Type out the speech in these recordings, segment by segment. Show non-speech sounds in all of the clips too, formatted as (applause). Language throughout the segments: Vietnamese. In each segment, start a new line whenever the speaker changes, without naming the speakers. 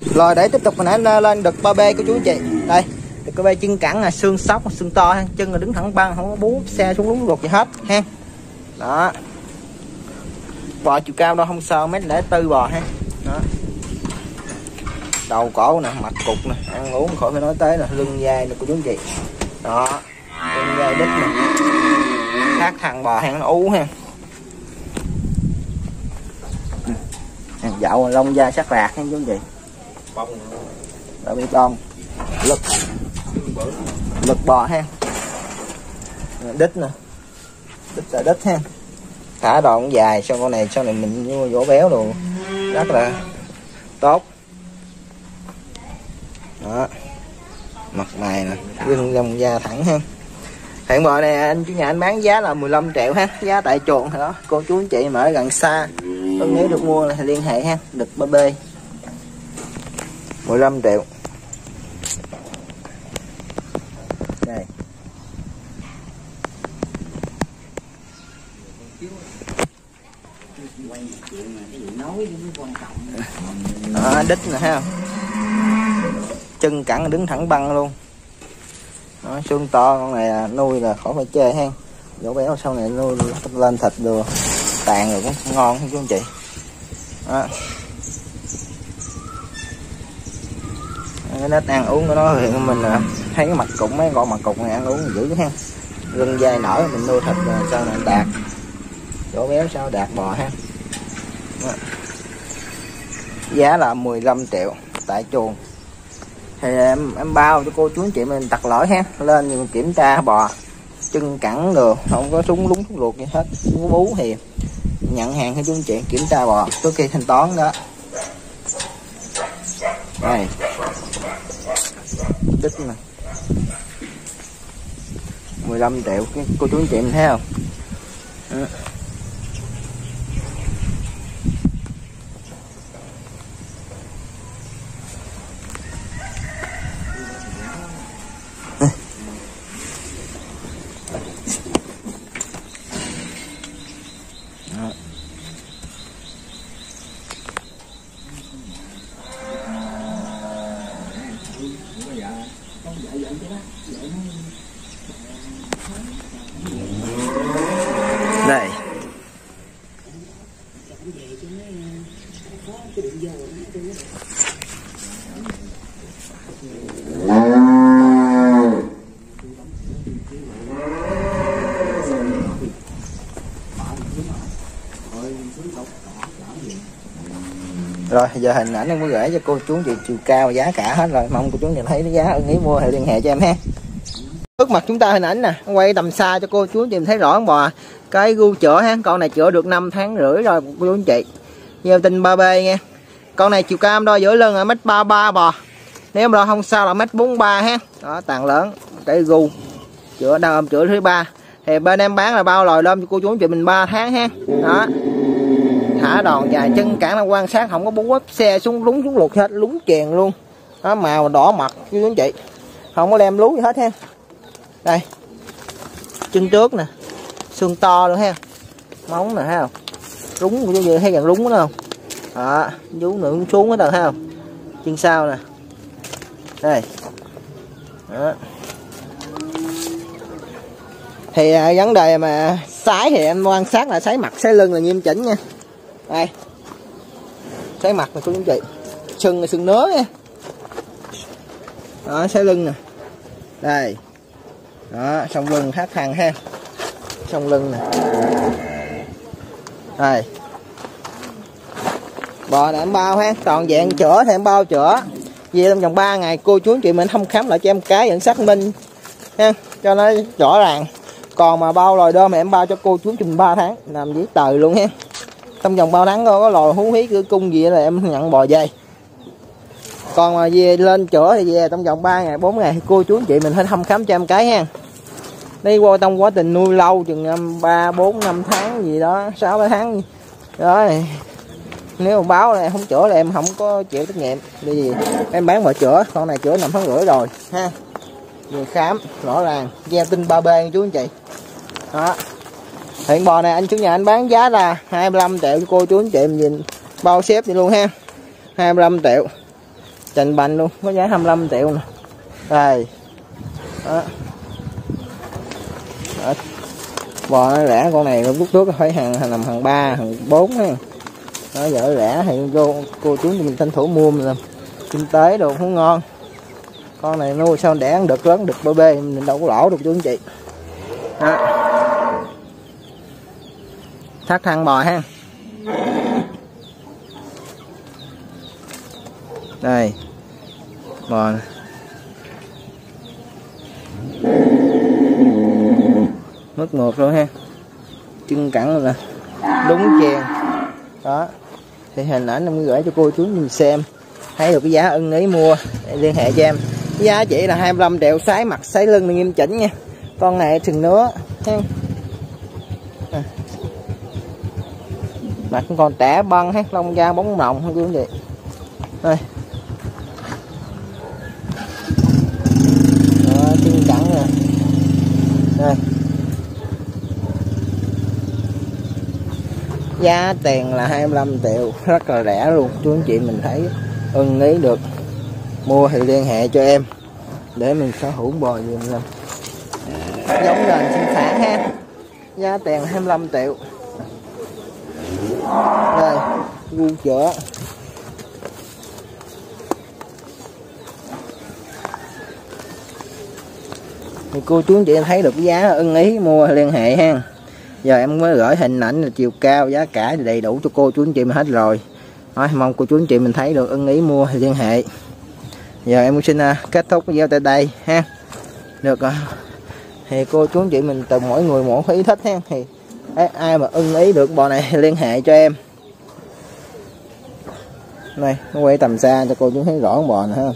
rồi, để tiếp tục mình hãy lên đực ba b của chú chị. Đây đực ba b chân cẳng là xương sóc, xương to ha. Chân là đứng thẳng băng, không có bú xe xuống lún ruột gì hết, ha. Đó. Bò chiều cao đâu, không sao mét để tư bò ha. Đó. Đầu cổ nè, mặt cục nè, ăn uống khỏi phải nói tới là lưng dài nè của chú chị. Đó. Lưng dài đít nè. Khác thằng bò hàng nó ú ha. Dạo lông da sắc rạc ha chú chị bông. Đã bị bông. Lực. Lực bò ha đít nè. Đít là đít ha thả đoạn dài sau con này, sau này mình vỗ béo luôn. Rất là tốt. Đó. Mặt mày nè. Lưng lông da thẳng ha hiện bò này, anh chủ nhà anh bán giá là 15 triệu ha. Giá tại chuồng đó cô chú anh chị mà ở gần xa. Nếu được mua là liên hệ ha. Đực bê bê 15 triệu. Đây. À, đít nè ha. Chân cẳng đứng thẳng băng luôn. Nó xương to con này nuôi là khỏi phải chơi ha. Dỗ béo sau này nuôi lên thịt được. Tàn rồi cũng ngon không chú anh chị. Đó. Cái nết ăn uống của nó, hiện mình thấy cái mặt cục, mấy con mặt cục này ăn uống dữ ha gân dai nở, mình nuôi thịt rồi, sao này đạt? Chỗ béo sao đạt bò ha? Đó. giá là 15 triệu tại chuồng. Thì em em bao cho cô chú anh chị mình tặc lỗi ha. Lên mình kiểm tra bò, chân cẳng được không có súng lúng thuốc luộc gì hết. Không có bú thì nhận hàng cho chú anh chị kiểm tra bò. Trước khi thanh toán đó. Đây đít nè 15 triệu. Cái cô chú anh chị mình thấy không? Ờ. đó. đây rồi, giờ hình ảnh em mới gửi cho cô chú chị chiều cao giá cả hết rồi. Mong cô chú nhìn thấy giá ưng ý mua thì liên hệ cho em ha trước mặt chúng ta hình ảnh nè, quay tầm xa cho cô chú chị thấy rõ bò cái gu chữa ha, con này chữa được 5 tháng rưỡi rồi, cô chú anh chị. Nhiều tình 3 b nghe. Con này chiều cao đo giữa lưng là mét ba ba bò nếu mà không sao là mét bốn ba ha. Đó tàn lớn cái gu. Chữa đang ôm chữa thứ ba. Thì bên em bán là bao lòi lên cho cô chú anh chị mình 3 tháng ha. Đó thả đòn dài chân cản là quan sát không có bú ép xe xuống lúng xuống lụt hết lúng chèn luôn. Đó màu đỏ mặt chứ anh chị không có đem lú gì hết ha. Đây. Chân trước nè. Xương to luôn ha. Móng nè ha. Rúng của chú thấy gần rúng đó không? Đó vú nữa xuống hết rồi ha. Chân sau nè. Đây. Đó. thì à, vấn đề mà sái thì anh quan sát là sái mặt sái lưng là nghiêm chỉnh nha đây. Sái mặt này cô chú chị sừng là sừng nớ nha. Đó sái lưng nè. Đây. Đó xong lưng hát thằng ha. Xong lưng nè. Đây. Bò này em bao ha. Toàn dạng chữa thì em bao chữa. Về trong vòng 3 ngày, cô chú anh chị mình thăm khám lại cho em cái dẫn xác minh ha. Cho nó rõ ràng. Còn mà bao loài đơm thì em bao cho cô chú chừng 3 tháng. Làm giấy tờ luôn ha trong vòng bao tháng có lò hú hí cửa cung gì là em nhận bò dây còn mà về lên chữa thì về trong vòng 3 ngày 4 ngày, cô chú anh chị mình hãy thăm khám cho em cái ha. Đi qua trong quá trình nuôi lâu, chừng ba, bốn, năm tháng gì đó, sáu, bảy tháng rồi, nếu mà báo là không chữa là em không có chịu trách nhiệm. Đi gì em bán mà chữa, con này chữa năm tháng rưỡi rồi, ha. Về khám, rõ ràng, gieo tinh ba b chú anh chị. Đó hiện bò này anh chủ nhà anh bán giá là 25 triệu cô chú anh chị mình nhìn bao xếp vậy luôn ha. 25 triệu. Trình bành luôn có giá 25 triệu nè. Đây. Đó. đó. bò nó rẻ con này lúc trước phải hàng, hàng nằm hàng ba hàng bốn ha. Nó dở rẻ thì vô cô chú mình tranh thủ mua mình làm kinh tế đồ cũng ngon. Con này nuôi sao đẻ ăn được lớn được bê bê mình đâu có lỗ được chú anh chị. Đó thác thăng bò ha. Đây. Bò này. mất một rồi ha. Chân cẳng là đúng chèn. Đó. Thì hình ảnh em gửi cho cô chú nhìn xem. Thấy được cái giá ưng ý mua. Liên hệ cho em. Cái giá chỉ là 25 triệu sái mặt sái lưng nghiêm chỉnh nha. Con này sừng nữa. Ha. À mặt còn trẻ băng hết, lông da bóng rộng không quý gì. đây. Đó, chân cẳng nè. Đây. Giá tiền là 25 triệu rất là rẻ luôn. Chú anh chị mình thấy ưng ý được. Mua thì liên hệ cho em để mình sở hữu bò gì mình làm. Giống nền sinh sản ha. Giá tiền 25 triệu đây gu chữa thì cô chú anh chị thấy được giá ưng ý mua liên hệ ha. Giờ em mới gửi hình ảnh chiều cao giá cả đầy đủ cho cô chú anh chị mình hết rồi. Nói, mong cô chú anh chị mình thấy được ưng ý mua thì liên hệ. Giờ em xin à, kết thúc video tại đây ha. Được rồi thì cô chú anh chị mình từ mỗi người mỗi ý thích ha. Thì ai mà ưng ý được bò này, (laughs) liên hệ cho em. Này, nó quay tầm xa cho cô chú thấy rõ con bò này ha.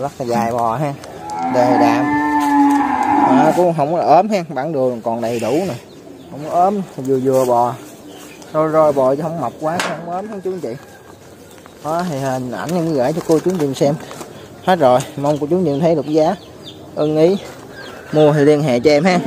Rất là dài bò ha. Đề đạm. À, cũng không có ốm ha bản đường còn đầy đủ nè. Không có ốm vừa vừa bò. Rồi rồi bò chứ không mập quá không ốm không chú anh chị. Đó thì hình ảnh em gửi cho cô chú anh chị xem. Hết rồi mong cô chú anh chị thấy được giá. Ưng ý. Mua thì liên hệ cho em ha.